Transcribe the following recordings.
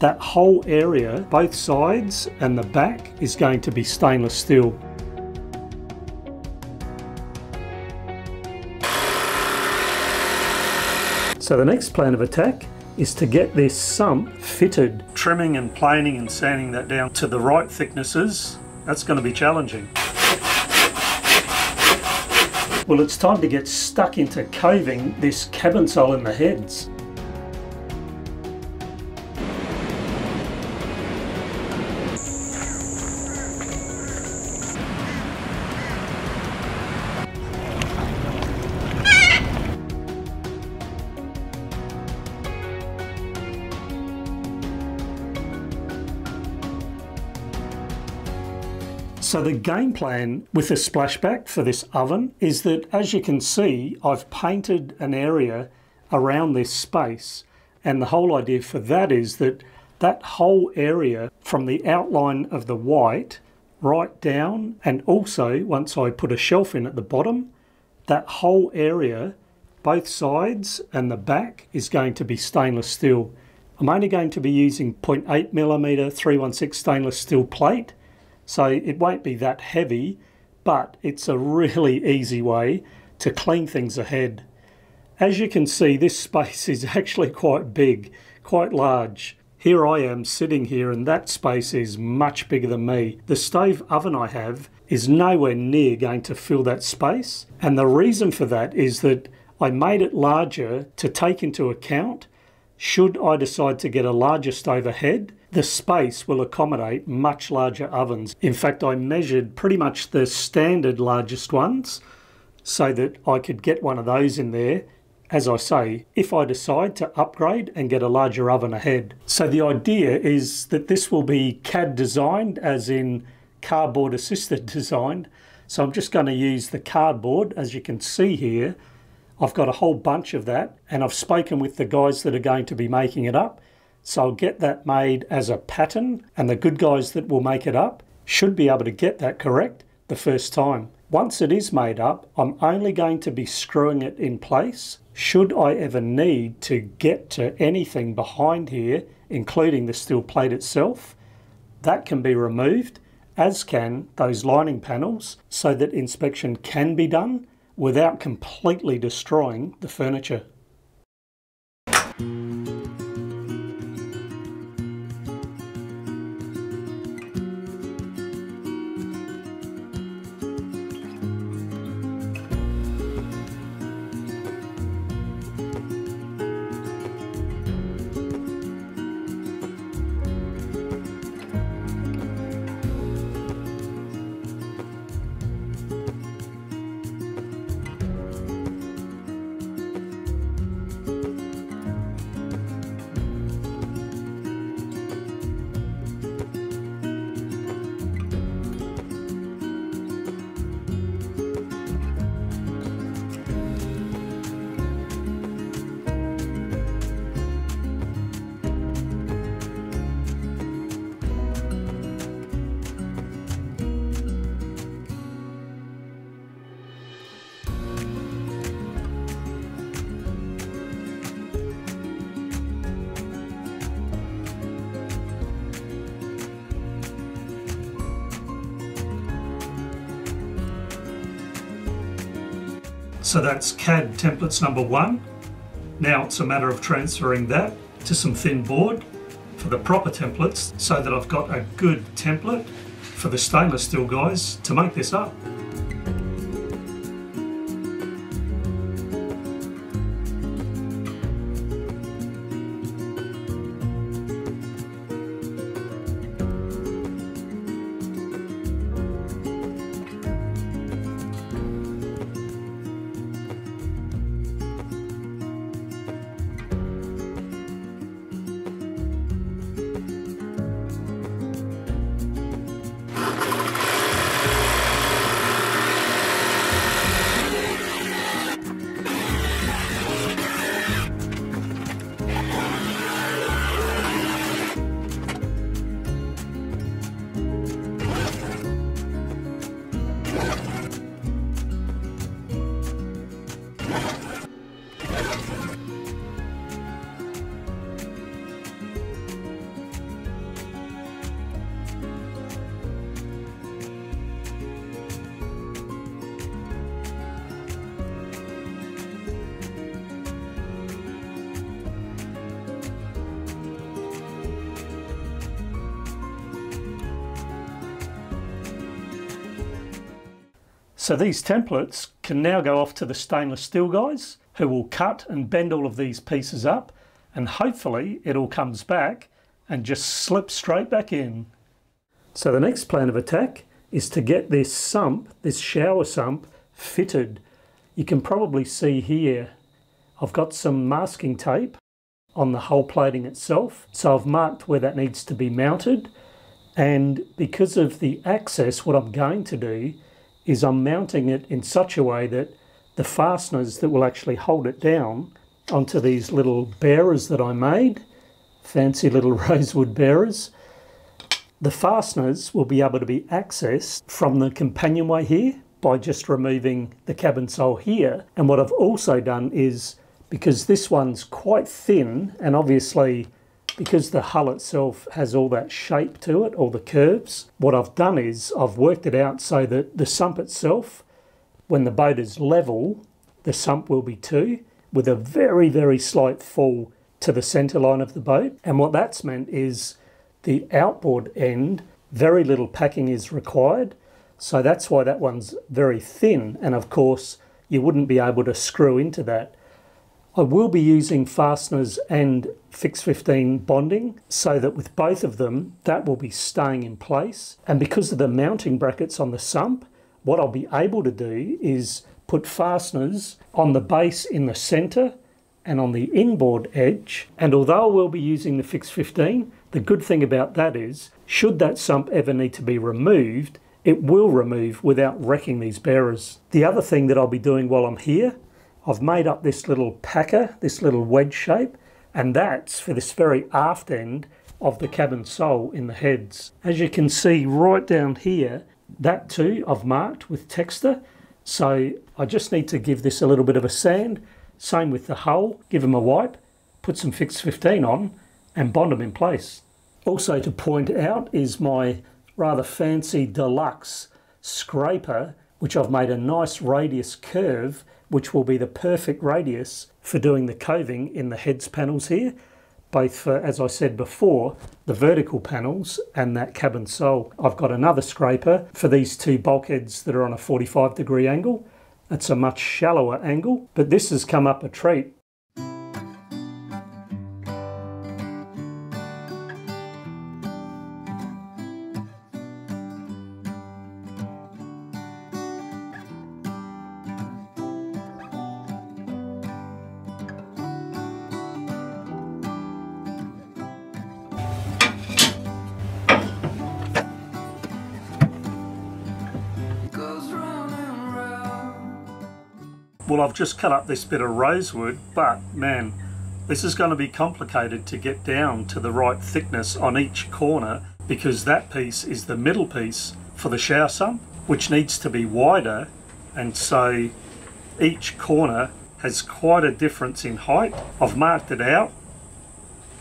That whole area, both sides and the back, is going to be stainless steel. So the next plan of attack is to get this sump fitted. Trimming and planing and sanding that down to the right thicknesses, that's going to be challenging. Well, it's time to get stuck into coving this cabin sole in the heads. So the game plan with the splashback for this oven is that as you can see I've painted an area around this space and the whole idea for that is that that whole area from the outline of the white right down and also once I put a shelf in at the bottom that whole area both sides and the back is going to be stainless steel. I'm only going to be using 0.8 millimeter 316 stainless steel plate so it won't be that heavy, but it's a really easy way to clean things ahead. As you can see, this space is actually quite big, quite large. Here I am sitting here and that space is much bigger than me. The stove oven I have is nowhere near going to fill that space. And the reason for that is that I made it larger to take into account should I decide to get a larger stove ahead the space will accommodate much larger ovens. In fact, I measured pretty much the standard largest ones so that I could get one of those in there as I say, if I decide to upgrade and get a larger oven ahead. So the idea is that this will be CAD designed, as in cardboard assisted designed. So I'm just going to use the cardboard, as you can see here. I've got a whole bunch of that, and I've spoken with the guys that are going to be making it up. So I'll get that made as a pattern and the good guys that will make it up should be able to get that correct the first time. Once it is made up, I'm only going to be screwing it in place. Should I ever need to get to anything behind here, including the steel plate itself, that can be removed, as can those lining panels, so that inspection can be done without completely destroying the furniture. So that's CAD templates number one. Now it's a matter of transferring that to some thin board for the proper templates so that I've got a good template for the stainless steel guys to make this up. So these templates can now go off to the stainless steel guys who will cut and bend all of these pieces up and hopefully it all comes back and just slips straight back in. So the next plan of attack is to get this sump, this shower sump, fitted. You can probably see here, I've got some masking tape on the hull plating itself. So I've marked where that needs to be mounted. And because of the access, what I'm going to do is I'm mounting it in such a way that the fasteners that will actually hold it down onto these little bearers that I made, fancy little rosewood bearers, the fasteners will be able to be accessed from the companionway here by just removing the cabin sole here. And what I've also done is, because this one's quite thin, and obviously because the hull itself has all that shape to it, all the curves, what I've done is I've worked it out so that the sump itself, when the boat is level, the sump will be two, with a very, very slight fall to the centre line of the boat. And what that's meant is the outboard end, very little packing is required. So that's why that one's very thin. And of course, you wouldn't be able to screw into that. I will be using fasteners and Fix 15 bonding so that with both of them, that will be staying in place. And because of the mounting brackets on the sump, what I'll be able to do is put fasteners on the base in the center and on the inboard edge. And although I will be using the Fix 15, the good thing about that is, should that sump ever need to be removed, it will remove without wrecking these bearers. The other thing that I'll be doing while I'm here, I've made up this little packer, this little wedge shape, and that's for this very aft end of the cabin sole in the heads. As you can see right down here, that too I've marked with texture, so I just need to give this a little bit of a sand, same with the hull, give them a wipe, put some Fix 15 on, and bond them in place. Also to point out is my rather fancy deluxe scraper which I've made a nice radius curve which will be the perfect radius for doing the coving in the heads panels here both for, as I said before, the vertical panels and that cabin sole. I've got another scraper for these two bulkheads that are on a 45 degree angle. It's a much shallower angle, but this has come up a treat Well, I've just cut up this bit of rosewood, but man, this is going to be complicated to get down to the right thickness on each corner because that piece is the middle piece for the shower sump, which needs to be wider. And so each corner has quite a difference in height. I've marked it out.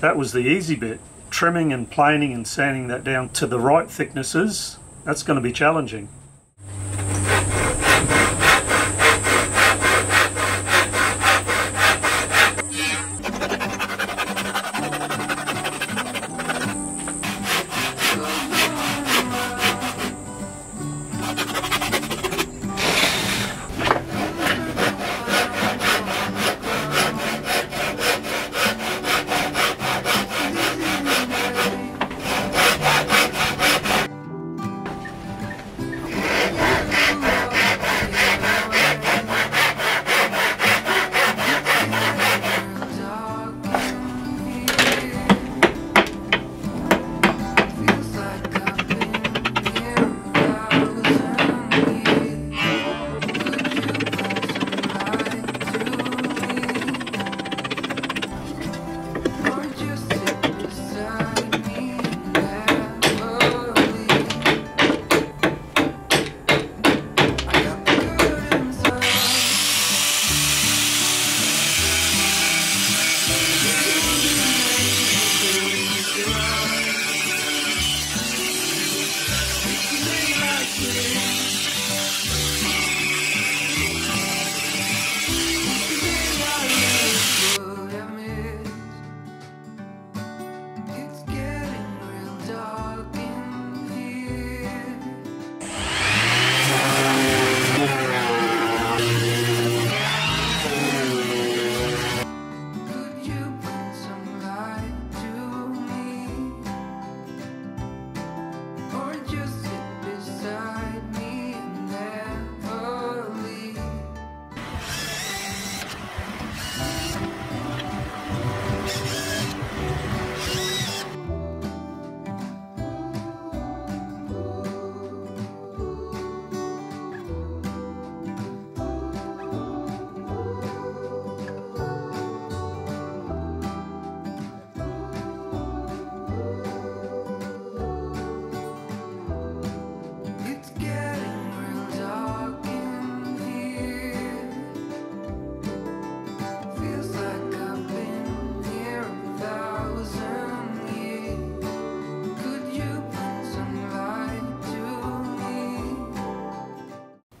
That was the easy bit. Trimming and planing and sanding that down to the right thicknesses, that's going to be challenging.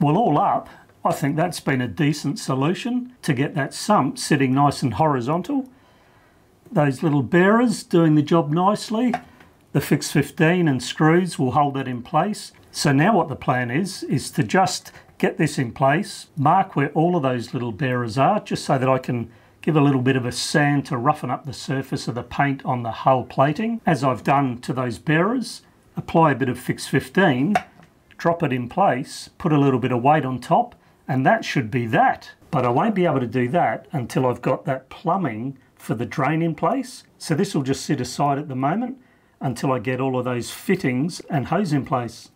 Well, all up, I think that's been a decent solution to get that sump sitting nice and horizontal. Those little bearers doing the job nicely. The Fix 15 and screws will hold that in place. So now what the plan is, is to just get this in place, mark where all of those little bearers are, just so that I can give a little bit of a sand to roughen up the surface of the paint on the hull plating, as I've done to those bearers. Apply a bit of Fix 15, drop it in place, put a little bit of weight on top, and that should be that. But I won't be able to do that until I've got that plumbing for the drain in place. So this will just sit aside at the moment until I get all of those fittings and hose in place.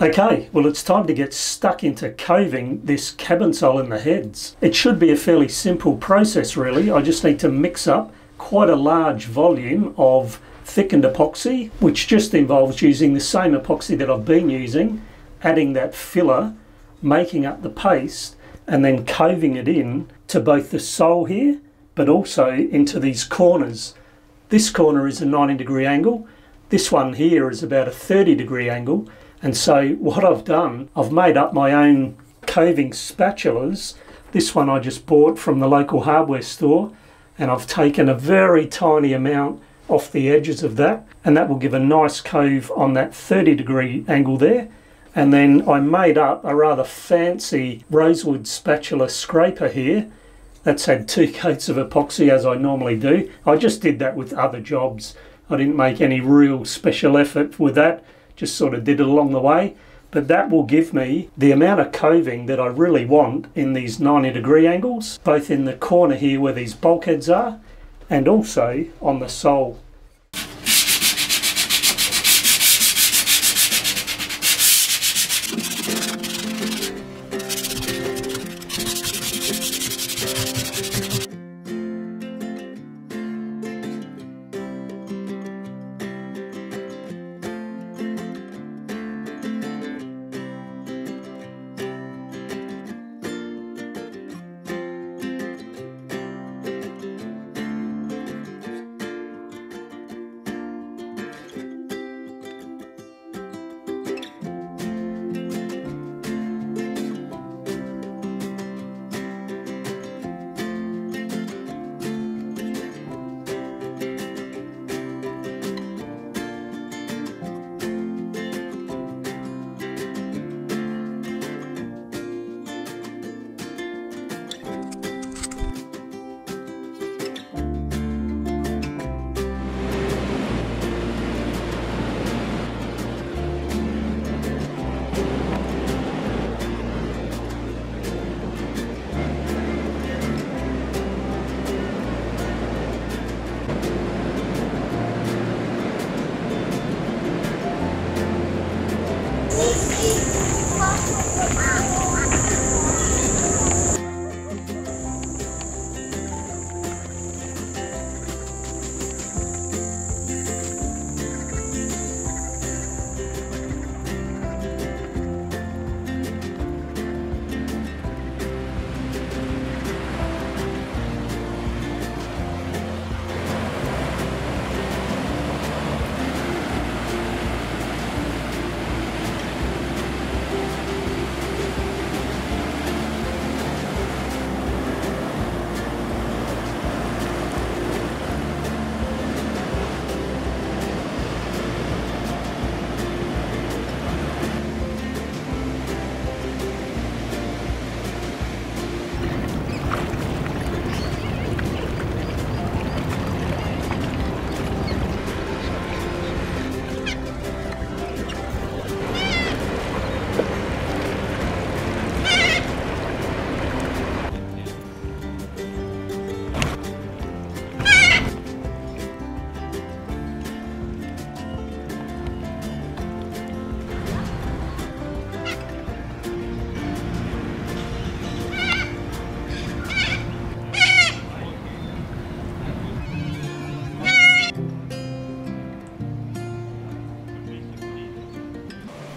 Okay, well it's time to get stuck into coving this cabin sole in the heads. It should be a fairly simple process really. I just need to mix up quite a large volume of thickened epoxy, which just involves using the same epoxy that I've been using, adding that filler, making up the paste, and then coving it in to both the sole here, but also into these corners. This corner is a 90 degree angle, this one here is about a 30 degree angle, and so what I've done, I've made up my own coving spatulas. This one I just bought from the local hardware store and I've taken a very tiny amount off the edges of that and that will give a nice cove on that 30 degree angle there. And then I made up a rather fancy rosewood spatula scraper here. That's had two coats of epoxy as I normally do. I just did that with other jobs. I didn't make any real special effort with that just sort of did it along the way. But that will give me the amount of coving that I really want in these 90 degree angles, both in the corner here where these bulkheads are, and also on the sole.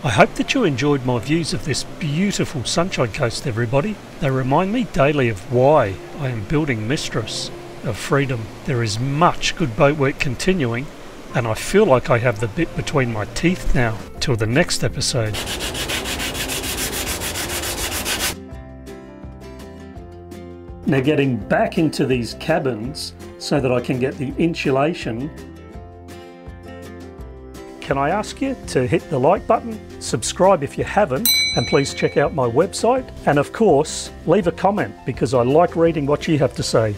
I hope that you enjoyed my views of this beautiful Sunshine Coast everybody. They remind me daily of why I am building Mistress of Freedom. There is much good boatwork continuing and I feel like I have the bit between my teeth now. Till the next episode. Now getting back into these cabins so that I can get the insulation can I ask you to hit the like button, subscribe if you haven't, and please check out my website. And of course, leave a comment because I like reading what you have to say.